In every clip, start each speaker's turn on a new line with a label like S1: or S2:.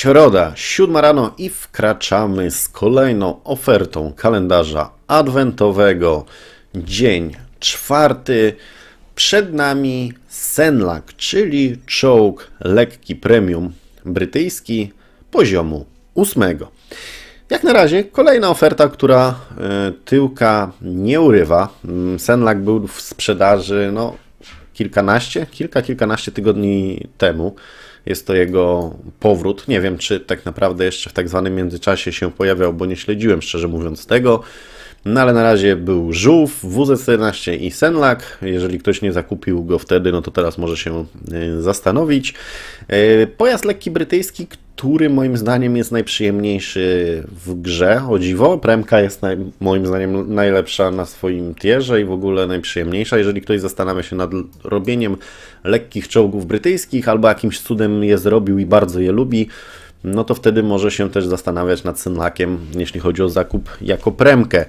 S1: Środa, siódma rano i wkraczamy z kolejną ofertą kalendarza adwentowego. Dzień czwarty. Przed nami Senlak, czyli czołg lekki premium brytyjski poziomu ósmego. Jak na razie kolejna oferta, która e, tyłka nie urywa. Mm, Senlak był w sprzedaży no, kilkanaście, kilka, kilkanaście tygodni temu. Jest to jego powrót. Nie wiem, czy tak naprawdę jeszcze w tak zwanym międzyczasie się pojawiał, bo nie śledziłem szczerze mówiąc tego. No ale na razie był Żółw, WZ-14 i Senlak. Jeżeli ktoś nie zakupił go wtedy, no to teraz może się e, zastanowić. E, pojazd lekki brytyjski, który moim zdaniem jest najprzyjemniejszy w grze, o dziwo. Premka jest naj, moim zdaniem najlepsza na swoim tierze i w ogóle najprzyjemniejsza. Jeżeli ktoś zastanawia się nad robieniem lekkich czołgów brytyjskich albo jakimś cudem je zrobił i bardzo je lubi, no to wtedy może się też zastanawiać nad Synlakiem, jeśli chodzi o zakup jako premkę.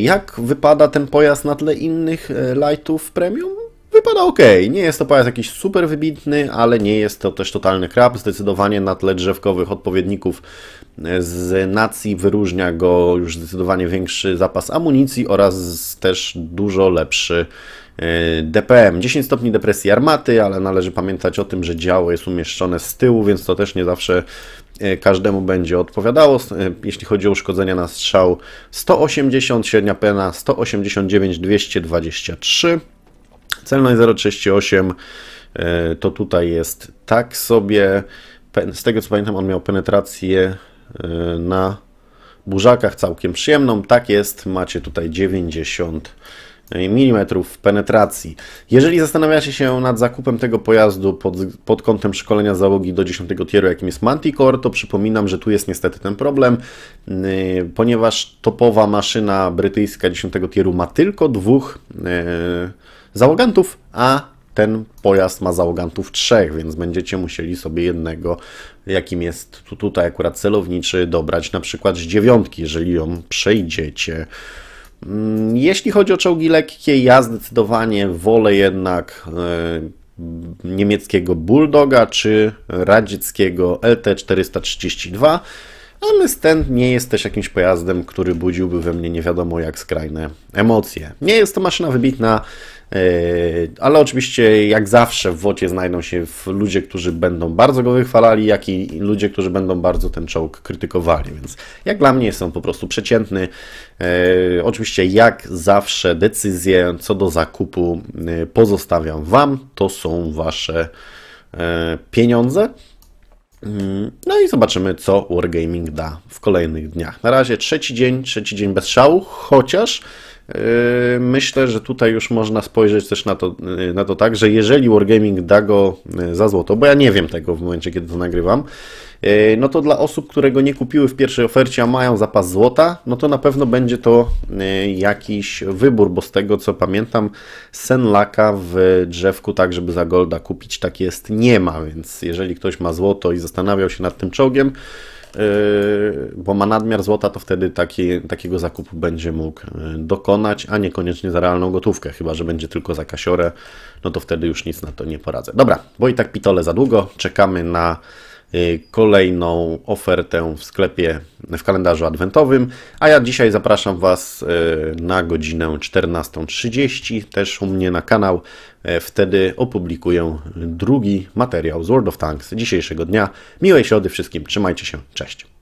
S1: Jak wypada ten pojazd na tle innych e, lightów premium? Wypada ok. Nie jest to pojazd jakiś super wybitny, ale nie jest to też totalny krab. Zdecydowanie na tle drzewkowych odpowiedników e, z nacji wyróżnia go już zdecydowanie większy zapas amunicji oraz też dużo lepszy e, DPM. 10 stopni depresji armaty, ale należy pamiętać o tym, że działo jest umieszczone z tyłu, więc to też nie zawsze e, każdemu będzie odpowiadało. Jeśli chodzi o uszkodzenia na strzał 180, średnia pena 189 223. Celność 0,38 e, to tutaj jest tak sobie. Z tego co pamiętam, on miał penetrację e, na burzakach całkiem przyjemną. Tak jest, macie tutaj 90 mm penetracji. Jeżeli zastanawiacie się nad zakupem tego pojazdu pod, pod kątem szkolenia załogi do 10 tieru, jakim jest Manticore, to przypominam, że tu jest niestety ten problem, yy, ponieważ topowa maszyna brytyjska 10 tieru ma tylko dwóch yy, załogantów, a ten pojazd ma załogantów trzech, więc będziecie musieli sobie jednego, jakim jest tutaj akurat celowniczy, dobrać na przykład z dziewiątki, jeżeli ją przejdziecie. Mm, jeśli chodzi o czołgi lekkie, ja zdecydowanie wolę jednak e, niemieckiego Bulldoga czy radzieckiego LT432. Ale ten nie jest też jakimś pojazdem, który budziłby we mnie nie wiadomo jak skrajne emocje. Nie jest to maszyna wybitna, ale oczywiście jak zawsze w wocie znajdą się ludzie, którzy będą bardzo go wychwalali, jak i ludzie, którzy będą bardzo ten czołg krytykowali, więc jak dla mnie jest on po prostu przeciętny. E, oczywiście jak zawsze decyzje co do zakupu e, pozostawiam Wam, to są Wasze pieniądze. Mm, no i zobaczymy, co Wargaming da w kolejnych dniach. Na razie trzeci dzień, trzeci dzień bez szału, chociaż myślę, że tutaj już można spojrzeć też na to, yy, na to tak, że jeżeli Wargaming da go yy, za złoto, bo ja nie wiem tego w momencie, kiedy to nagrywam, no to dla osób, które go nie kupiły w pierwszej ofercie, a mają zapas złota, no to na pewno będzie to jakiś wybór, bo z tego co pamiętam, Senlaka w drzewku tak, żeby za golda kupić, tak jest, nie ma, więc jeżeli ktoś ma złoto i zastanawiał się nad tym czołgiem, bo ma nadmiar złota, to wtedy taki, takiego zakupu będzie mógł dokonać, a niekoniecznie za realną gotówkę, chyba że będzie tylko za kasiorę, no to wtedy już nic na to nie poradzę. Dobra, bo i tak pitole za długo, czekamy na Y, kolejną ofertę w sklepie w kalendarzu adwentowym, a ja dzisiaj zapraszam Was y, na godzinę 14.30 też u mnie na kanał. Wtedy opublikuję drugi materiał z World of Tanks dzisiejszego dnia. Miłej środy wszystkim, trzymajcie się, cześć.